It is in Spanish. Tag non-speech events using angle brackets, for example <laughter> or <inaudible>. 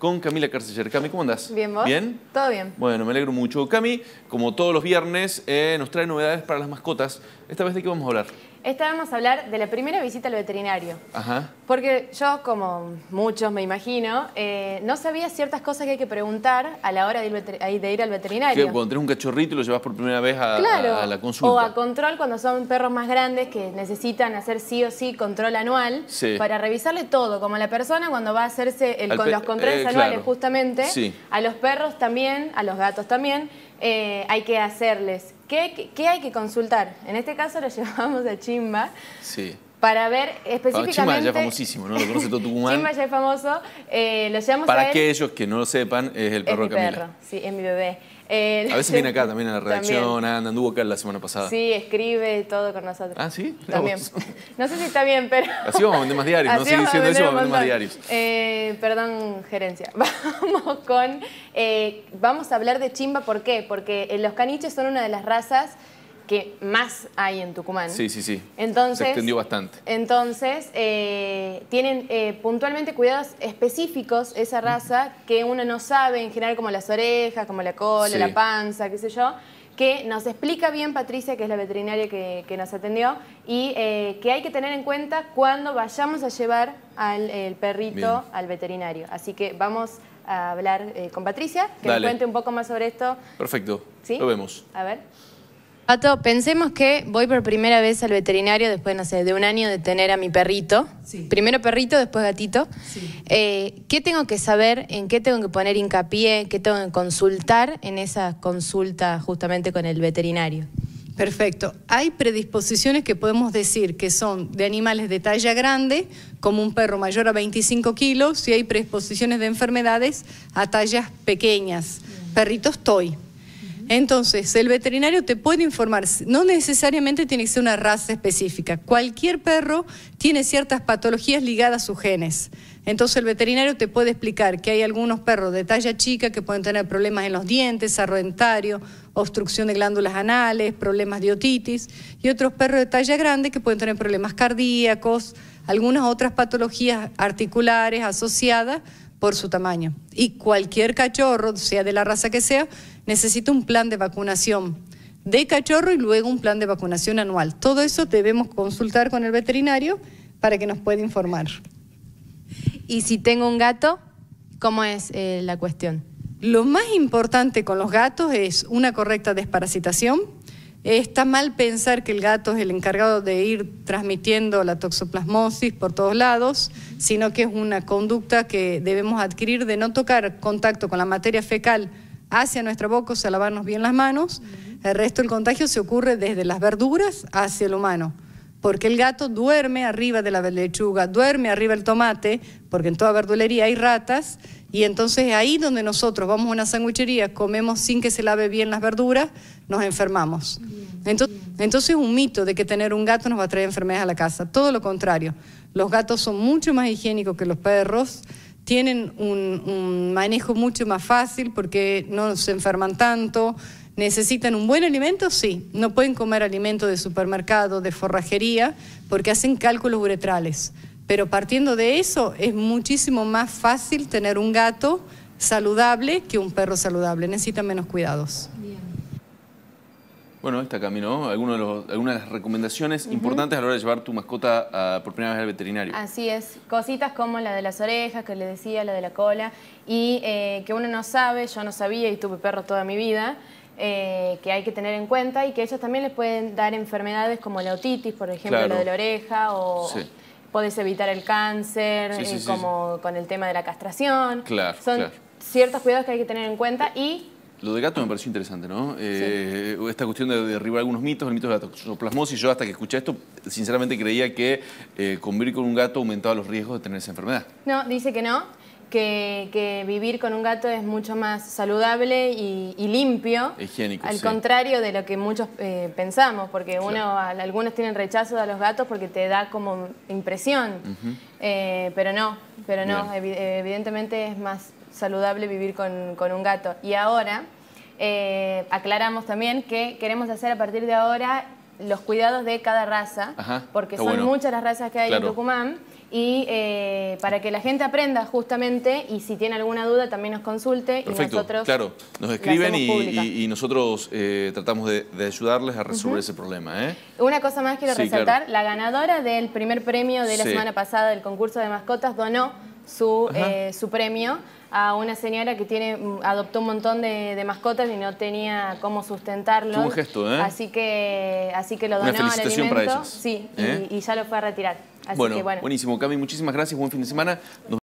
con Camila Carceller. Cami, ¿cómo andás? Bien, ¿vos? ¿Bien? Todo bien. Bueno, me alegro mucho. Cami, como todos los viernes, eh, nos trae novedades para las mascotas. ¿Esta vez de qué vamos a hablar? Esta vamos a hablar de la primera visita al veterinario. Ajá. Porque yo, como muchos me imagino, eh, no sabía ciertas cosas que hay que preguntar a la hora de ir, de ir al veterinario. Que cuando tenés un cachorrito y lo llevas por primera vez a, Claro. a- a la consulta. O a control cuando son perros más grandes que necesitan hacer sí o sí control anual Sí. para revisarle todo, como la persona cuando va a hacerse el- con los controles eh, anuales claro. justamente. Sí. A los perros también, a los gatos también, eh, hay que hacerles. ¿Qué, qué- hay que consultar? En este caso lo <laughs> llevamos a Chimba Sí. para ver Ah, específicamente... Chimba ya es famosísimo, ¿no? Lo conoce todo Tucumán. <laughs> Chimba ya es famoso. Eh, lo llevamos Para a él. aquellos que no lo sepan, es el Es perro mi de Camila. perro, sí, es mi bebé. Eh, A veces viene acá también a la <laughs> redacción, anda, anduvo acá la semana pasada. Sí, escribe todo con nosotros. Ah, ¿sí? También. <laughs> No sé si está bien, pero... Así vamos a vender más diarios, ¿no? Sigue diciendo eso, vamos a vender más diarios. Eh, perdón, gerencia. <laughs> Vamos con... eh, vamos a hablar de chimba, ¿por qué? Porque los caniches son una de las razas que más hay en Tucumán. Sí, sí, sí. Entonces, Se extendió bastante. Entonces, eh, tienen eh, puntualmente cuidados específicos esa raza que uno no sabe, en general como las orejas, como la cola, Sí. la panza, qué sé yo, que nos explica bien Patricia, que es la veterinaria que, que nos atendió, y eh, que hay que tener en cuenta cuando vayamos a llevar al el perrito Bien. al veterinario. Así que vamos a hablar eh, con Patricia, que Dale. nos cuente un poco más sobre esto. Perfecto. ¿Sí? Lo vemos. A ver. Pato, pensemos que voy por primera vez al veterinario después, no sé, de un año de tener a mi perrito. Sí. Primero perrito, después gatito. Sí. Eh, ¿Qué tengo que saber? ¿En qué tengo que poner hincapié? ¿Qué tengo que consultar en esa consulta justamente con el veterinario? Perfecto. Hay predisposiciones que podemos decir que son de animales de talla grande, como un perro mayor a 25 kilos, y hay predisposiciones de enfermedades a tallas pequeñas. Perritos toy. Entonces, el veterinario te puede informar, no necesariamente tiene que ser una raza específica. Cualquier perro tiene ciertas patologías ligadas a sus genes. Entonces, el veterinario te puede explicar que hay algunos perros de talla chica que pueden tener problemas en los dientes, sarro dentario, obstrucción de glándulas anales, problemas de otitis, y otros perros de talla grande que pueden tener problemas cardíacos, algunas otras patologías articulares asociadas por su tamaño. Y cualquier cachorro, sea de la raza que sea, necesita un plan de vacunación de cachorro y luego un plan de vacunación anual. Todo eso debemos consultar con el veterinario para que nos pueda informar. Y si tengo un gato, ¿cómo es eh, la cuestión? Lo más importante con los gatos es una correcta desparasitación. Está mal pensar que el gato es el encargado de ir transmitiendo la toxoplasmosis por todos lados, sino que es una conducta que debemos adquirir de no tocar contacto con la materia fecal hacia nuestra boca, o sea, lavarnos bien las manos. El resto del contagio se ocurre desde las verduras hacia el humano. Porque el gato duerme arriba de la lechuga, duerme arriba del tomate, porque en toda verdulería hay ratas, y entonces ahí donde nosotros vamos a una sanguichería, comemos sin que se lave bien las verduras, nos enfermamos. Entonces, entonces es un mito de que tener un gato nos va a traer enfermedades a la casa. Todo lo contrario. Los gatos son mucho más higiénicos que los perros, tienen un, manejo mucho más fácil porque no se enferman tanto. ¿Necesitan un buen alimento? Sí. No pueden comer alimento de supermercado, de forrajería, porque hacen cálculos uretrales. Pero partiendo de eso, es muchísimo más fácil tener un gato saludable que un perro saludable. Necesita menos cuidados. Bueno, está Cami, ¿no? Alguno de los- algunas de las recomendaciones importantes a la hora de llevar tu mascota a- por primera vez al veterinario. Así es, cositas como la de las orejas, que le decía, la de la cola, y eh, que uno no sabe, yo no sabía y tuve perro toda mi vida, eh, que hay que tener en cuenta y que ellos también les pueden dar enfermedades como la otitis, por ejemplo, Claro. la de la oreja, o Sí. podés evitar el cáncer, Sí, sí, eh, como con el tema de la castración. Claro, Son claro. ciertos cuidados que hay que tener en cuenta y Lo de gato me pareció interesante, ¿no? Eh, Esta cuestión de derribar algunos mitos, el mito de la toxoplasmosis. Yo hasta que escuché esto, sinceramente creía que eh, convivir con un gato aumentaba los riesgos de tener esa enfermedad. No, dice que no, que, que vivir con un gato es mucho más saludable y, y limpio. Higiénico, Al sí. contrario de lo que muchos eh, pensamos, porque uno, al- algunos tienen rechazo a los gatos porque te da como impresión. Eh, pero no, pero no, Bien. evidentemente es más saludable vivir con, con un gato. Y ahora, eh, aclaramos también que queremos hacer a partir de ahora los cuidados de cada raza, Ajá, porque son bueno. muchas las razas que hay Claro. en Tucumán y eh, para que la gente aprenda justamente y si tiene alguna duda también nos consulte Perfecto, y nosotros claro, nos escriben y, nosotros eh, tratamos de, ayudarles a resolver ese problema. ¿eh? Una cosa más quiero resaltar, la ganadora del primer premio de la semana pasada del concurso de mascotas donó su, su premio a una señora que tiene mm, adoptó un montón de, mascotas y no tenía cómo sustentarlo. un gesto, ¿eh? Así que, así que lo donó una felicitación al Para ellas. Sí, y, ¿eh? ya lo fue a retirar. bueno, buenísimo. Cami, muchísimas gracias. Buen fin de semana.